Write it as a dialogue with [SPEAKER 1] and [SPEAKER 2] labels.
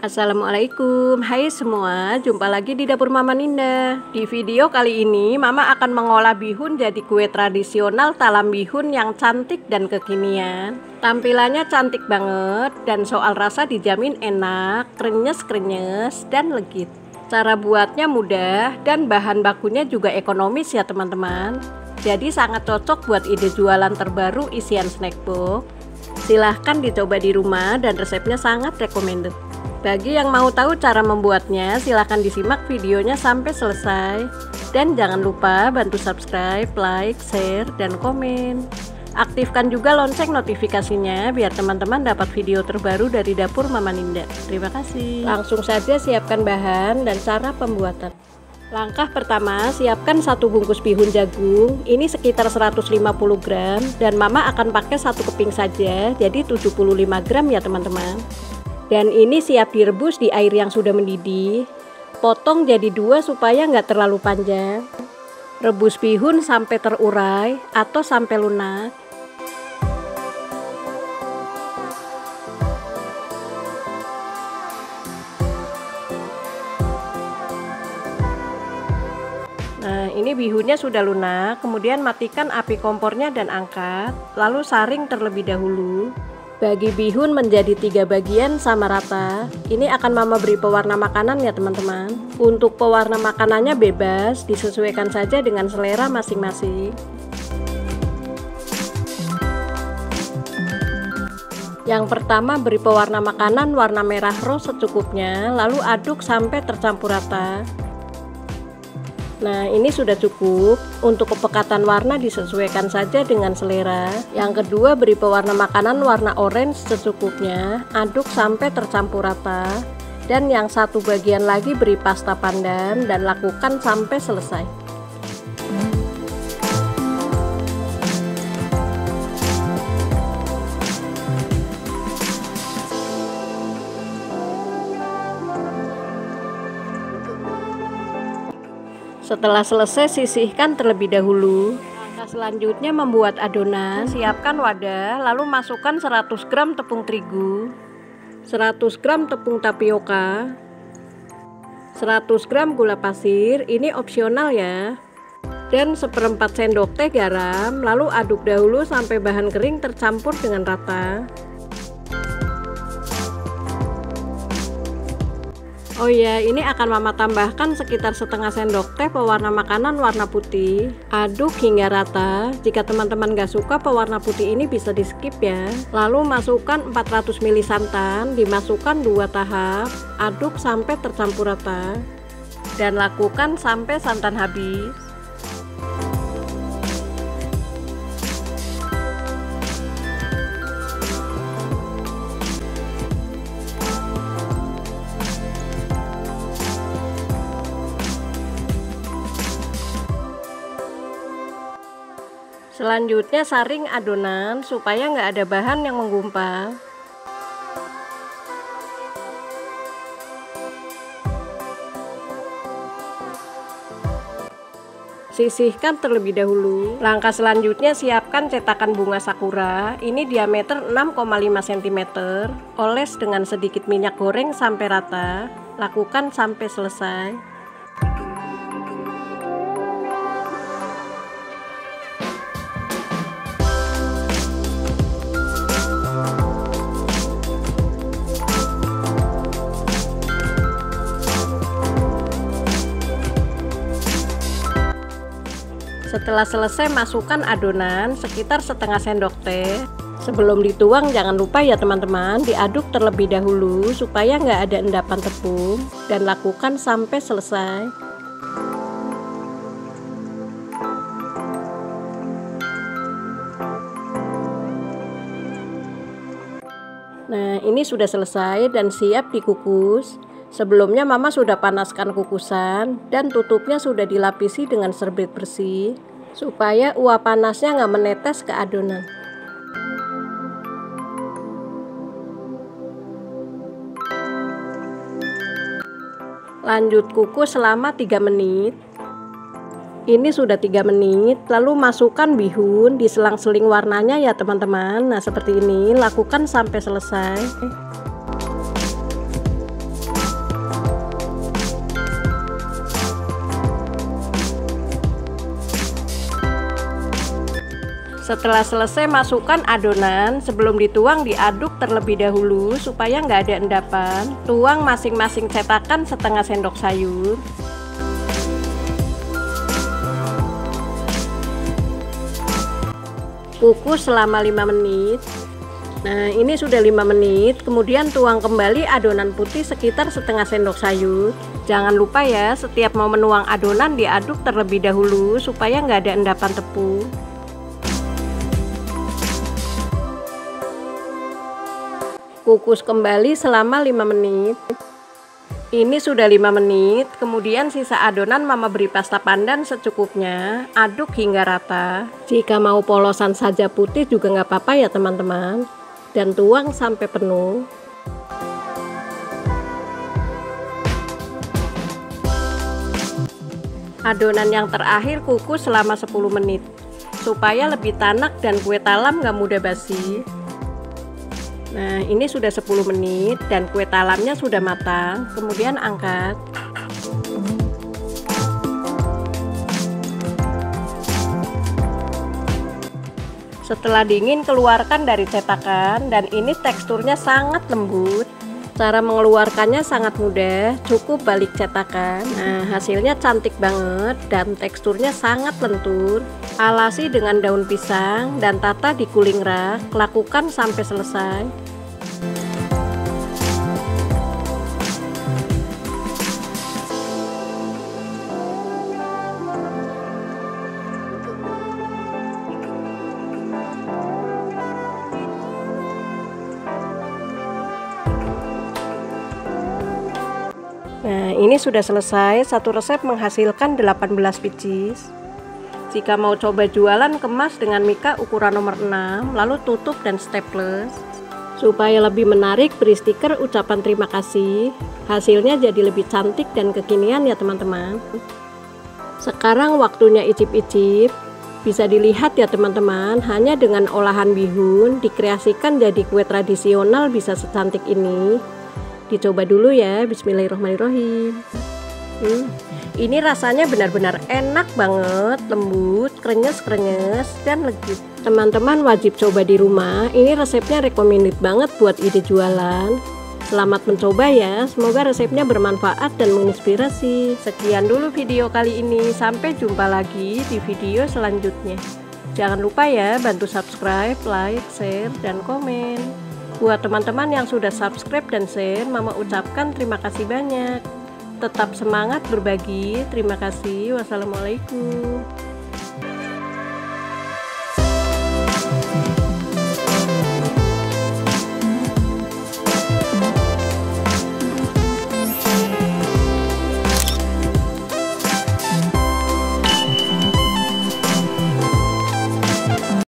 [SPEAKER 1] Assalamualaikum, hai semua, jumpa lagi di dapur Mama Ninda. Di video kali ini, Mama akan mengolah bihun jadi kue tradisional talam bihun yang cantik dan kekinian. Tampilannya cantik banget, dan soal rasa dijamin enak, krenyes-krenyes, dan legit. Cara buatnya mudah, dan bahan bakunya juga ekonomis ya teman-teman. Jadi sangat cocok buat ide jualan terbaru isian snack box. Silahkan dicoba di rumah dan resepnya sangat recommended bagi yang mau tahu cara membuatnya, silahkan disimak videonya sampai selesai. Dan jangan lupa bantu subscribe, like, share, dan komen. Aktifkan juga lonceng notifikasinya biar teman-teman dapat video terbaru dari dapur Mama Ninda. Terima kasih. Langsung saja siapkan bahan dan cara pembuatan. Langkah pertama, siapkan satu bungkus bihun jagung. Ini sekitar 150 gram dan Mama akan pakai satu keping saja, jadi 75 gram ya teman-teman. Dan ini siap direbus di air yang sudah mendidih. Potong jadi dua supaya nggak terlalu panjang. Rebus bihun sampai terurai atau sampai lunak. Nah, ini bihunnya sudah lunak, kemudian matikan api kompornya dan angkat, lalu saring terlebih dahulu. Bagi bihun menjadi tiga bagian sama rata. Ini akan mama beri pewarna makanan ya teman-teman. Untuk pewarna makanannya bebas, disesuaikan saja dengan selera masing-masing. Yang pertama beri pewarna makanan warna merah rose secukupnya, lalu aduk sampai tercampur rata. Nah ini sudah cukup. Untuk kepekatan warna disesuaikan saja dengan selera. Yang kedua beri pewarna makanan warna orange secukupnya Aduk sampai tercampur rata. Dan yang satu bagian lagi beri pasta pandan Dan lakukan sampai selesai Setelah selesai sisihkan terlebih dahulu. Langkah selanjutnya membuat adonan. Siapkan wadah, lalu masukkan 100 gram tepung terigu, 100 gram tepung tapioka, 100 gram gula pasir, ini opsional ya. Dan seperempat sendok teh garam, lalu aduk dahulu sampai bahan kering tercampur dengan rata. Oh iya, ini akan mama tambahkan sekitar setengah sendok teh pewarna makanan warna putih. Aduk hingga rata. Jika teman-teman gak suka pewarna putih ini bisa di skip ya. Lalu masukkan 400 ml santan, dimasukkan dua tahap. Aduk sampai tercampur rata. Dan lakukan sampai santan habis. Selanjutnya saring adonan supaya nggak ada bahan yang menggumpal. Sisihkan terlebih dahulu. Langkah selanjutnya siapkan cetakan bunga sakura. Ini diameter 6,5 cm. Oles dengan sedikit minyak goreng sampai rata. Lakukan sampai selesai. Setelah selesai masukkan adonan sekitar setengah sendok teh. Sebelum dituang jangan lupa ya teman-teman diaduk terlebih dahulu supaya nggak ada endapan tepung dan lakukan sampai selesai. Nah ini sudah selesai dan siap dikukus. Sebelumnya mama sudah panaskan kukusan dan tutupnya sudah dilapisi dengan serbet bersih supaya uap panasnya nggak menetes ke adonan. Lanjut kukus selama 3 menit. Ini sudah 3 menit, lalu masukkan bihun, diselang-seling warnanya ya teman-teman. Nah, seperti ini, lakukan sampai selesai. Setelah selesai masukkan adonan, sebelum dituang diaduk terlebih dahulu supaya nggak ada endapan. Tuang masing-masing cetakan setengah sendok sayur. Kukus selama 5 menit. Nah ini sudah 5 menit Kemudian tuang kembali adonan putih sekitar setengah sendok sayur Jangan lupa ya setiap mau menuang adonan diaduk terlebih dahulu Supaya nggak ada endapan tepung Kukus kembali selama 5 menit. Ini sudah 5 menit, kemudian sisa adonan mama beri pasta pandan secukupnya, aduk hingga rata. Jika mau polosan saja putih juga nggak apa-apa ya teman-teman. Dan tuang sampai penuh. Adonan yang terakhir kukus selama 10 menit supaya lebih tanak dan kue talam gak mudah basi nah ini sudah 10 menit dan kue talamnya sudah matang kemudian angkat Setelah dingin keluarkan dari cetakan dan ini teksturnya sangat lembut. Cara mengeluarkannya sangat mudah, cukup balik cetakan. Nah, hasilnya cantik banget dan teksturnya sangat lentur. Alasi dengan daun pisang dan tata di cooling rack. Lakukan sampai selesai. Ini sudah selesai. Satu resep menghasilkan 18 biji. Jika mau coba jualan, kemas dengan mika ukuran nomor 6, lalu tutup dan staples. Supaya lebih menarik, beri stiker ucapan terima kasih. Hasilnya jadi lebih cantik dan kekinian ya teman-teman. Sekarang waktunya icip-icip. Bisa dilihat ya teman-teman, hanya dengan olahan bihun dikreasikan jadi kue tradisional bisa secantik ini dicoba dulu ya bismillahirrahmanirrahim. Hmm, ini rasanya benar-benar enak banget lembut krenyes-krenyes dan legit. Teman-teman wajib coba di rumah. Ini resepnya recommended banget buat ide jualan. Selamat mencoba ya, semoga resepnya bermanfaat dan menginspirasi. Sekian dulu video kali ini, sampai jumpa lagi di video selanjutnya. Jangan lupa ya, bantu subscribe, like, share, dan komen. Buat teman-teman yang sudah subscribe dan share, Mama ucapkan terima kasih banyak. Tetap semangat berbagi. Terima kasih. Wassalamualaikum.